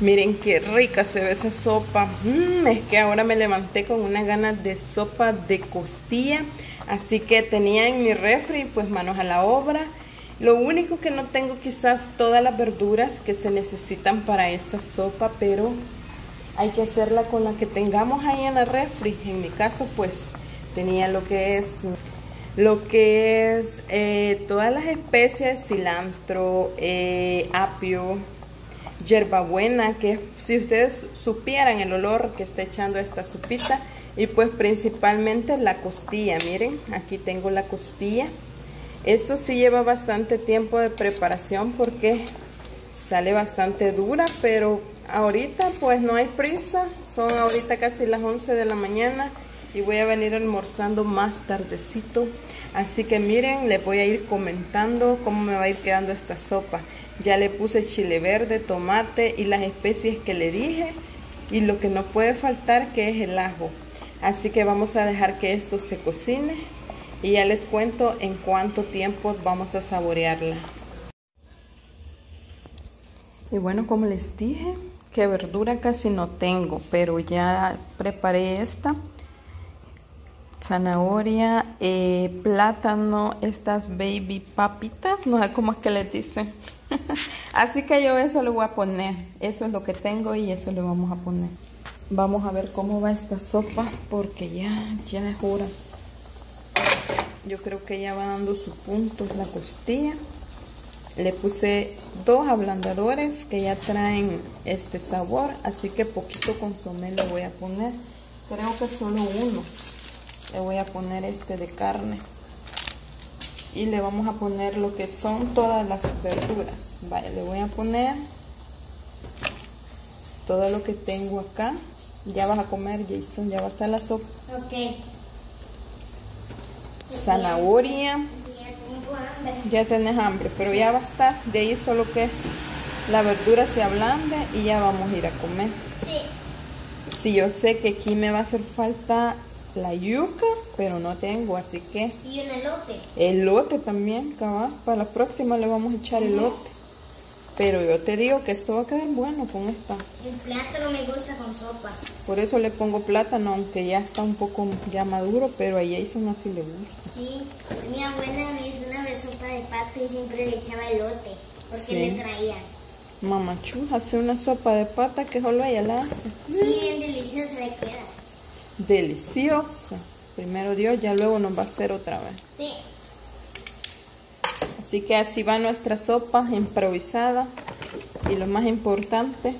Miren qué rica se ve esa sopa. Mm, es que ahora me levanté con una ganas de sopa de costilla. Así que tenía en mi refri, pues manos a la obra. Lo único que no tengo quizás todas las verduras que se necesitan para esta sopa, pero hay que hacerla con la que tengamos ahí en la refri. En mi caso, pues tenía lo que es lo que es eh, todas las especies, cilantro, eh, apio, hierbabuena, que si ustedes supieran el olor que está echando esta sopita, y pues principalmente la costilla, miren, aquí tengo la costilla. Esto sí lleva bastante tiempo de preparación porque sale bastante dura, pero ahorita pues no hay prisa, son ahorita casi las 11 de la mañana y voy a venir almorzando más tardecito. Así que miren, les voy a ir comentando cómo me va a ir quedando esta sopa. Ya le puse chile verde, tomate y las especies que le dije. Y lo que no puede faltar que es el ajo. Así que vamos a dejar que esto se cocine. Y ya les cuento en cuánto tiempo vamos a saborearla. Y bueno, como les dije, que verdura casi no tengo, pero ya preparé esta zanahoria, eh, plátano, estas baby papitas, no sé cómo es que les dicen. Así que yo eso le voy a poner, eso es lo que tengo y eso le vamos a poner. Vamos a ver cómo va esta sopa porque ya, ya es hora. Yo creo que ya va dando su punto la costilla. Le puse dos ablandadores que ya traen este sabor, así que poquito consomé le voy a poner. Creo que solo uno le voy a poner este de carne. Y le vamos a poner lo que son todas las verduras. Vaya le voy a poner todo lo que tengo acá. Ya vas a comer Jason ya va a estar la sopa. Ok. Zanahoria. Ya tenés hambre. Pero ya va a estar. De ahí solo que la verdura se ablande y ya vamos a ir a comer. Sí. Si yo sé que aquí me va a hacer falta la yuca, pero no tengo, así que... Y un elote. Elote también, cabal. Para la próxima le vamos a echar elote. Pero yo te digo que esto va a quedar bueno con esta. El plátano me gusta con sopa. Por eso le pongo plátano, aunque ya está un poco ya maduro, pero a Jason así le gusta. Sí, mi abuela me hizo una vez sopa de pata y siempre le echaba elote, porque le traía. Mamachú hace una sopa de pata que solo ella la hace. Sí, bien deliciosa deliciosa. Primero Dios, ya luego nos va a hacer otra vez. Sí. Así que así va nuestra sopa improvisada. Y lo más importante,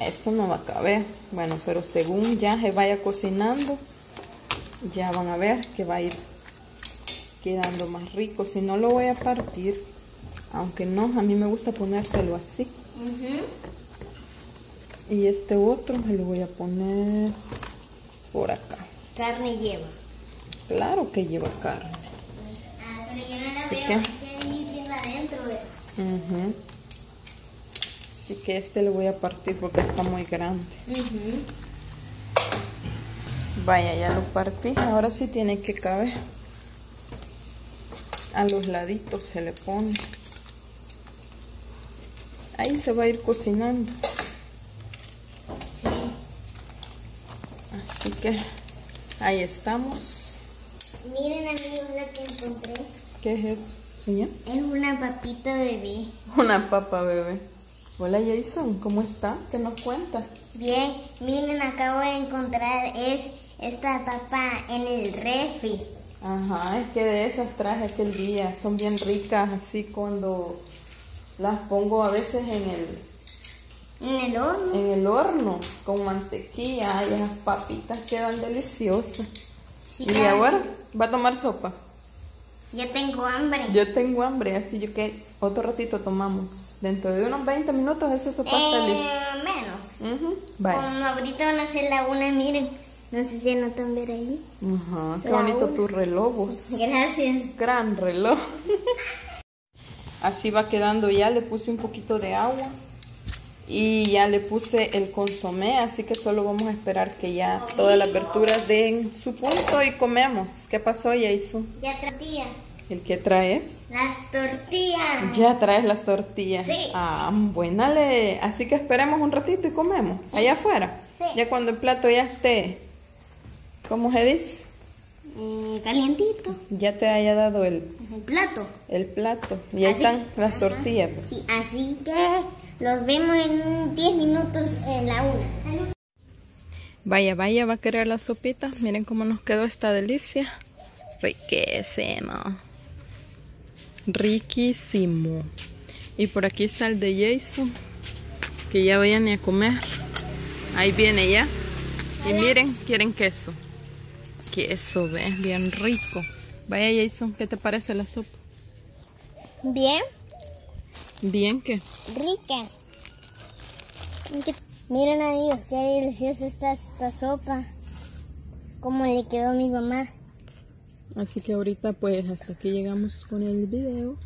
esto no va a caber. Bueno, pero según ya se vaya cocinando, ya van a ver que va a ir quedando más rico. Si no lo voy a partir, aunque no, a mí me gusta ponérselo así. Y este otro me lo voy a poner por acá. Carne lleva. Claro que lleva carne. Ah, pero yo no la Así veo, que... hay que adentro. Así que este le voy a partir porque está muy grande. Vaya, ya lo partí. Ahora sí tiene que caber. A los laditos se le pone. Ahí se va a ir cocinando. Así que ahí estamos. Miren amigos lo que encontré. ¿Qué es eso, señor? Es una papita bebé. Una papa bebé. Hola Jason, ¿cómo está? ¿Qué nos cuenta? Bien, miren, acabo de encontrar es esta papa en el refri. Ajá, es que de esas traje aquel día. Son bien ricas, así cuando las pongo a veces en el en el horno. En el horno, con mantequilla. y esas papitas quedan deliciosas. y ahora va a tomar sopa. Ya tengo hambre. Ya tengo hambre, así yo que otro ratito tomamos. Dentro de unos 20 minutos esa sopa está eh, Menos. Como ahorita van a ser la una, miren. No sé si anotan ver ahí. Ajá, qué bonito tus relojos. Gracias. Gran reloj. Así va quedando ya, le puse un poquito de agua y ya le puse el consomé, así que solo vamos a esperar que ya todas las verduras den su punto y comemos. ¿Qué pasó, hizo Ya tratía. ¿El que traes? Las tortillas. Ya traes las tortillas. Sí. Ah, buenale. Así que esperemos un ratito y comemos. Allá afuera. Sí. Ya cuando el plato ya esté, ¿cómo se dice? Eh, calientito. Ya te haya dado el, El plato. el plato. Y ahí Así. están las tortillas. pues. Sí, así que los vemos en 10 minutos en la una. Vaya, vaya, va a querer la sopita. Miren cómo nos quedó esta delicia. Riquísimo. Riquísimo. Y por aquí está el de Jason. Que ya vayan a comer. Ahí viene ya. Y miren, quieren queso. Queso, ve, bien rico. Vaya Jason, ¿qué te parece la sopa? Bien, Bien que. rica. Miren amigos, qué deliciosa está esta sopa. Cómo le quedó a mi mamá. Así que ahorita pues hasta aquí llegamos con el video.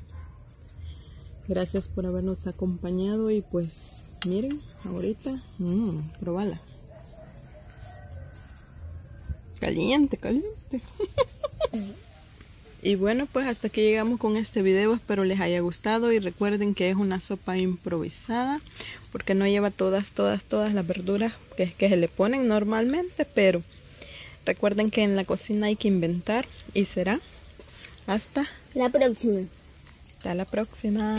Gracias por habernos acompañado y pues miren, ahorita, mmm, probala. Caliente, caliente. y bueno, pues hasta aquí llegamos con este video. Espero les haya gustado y recuerden que es una sopa improvisada porque no lleva todas, todas, todas las verduras que, que se le ponen normalmente, pero recuerden que en la cocina hay que inventar y será hasta, La próxima. hasta la próxima.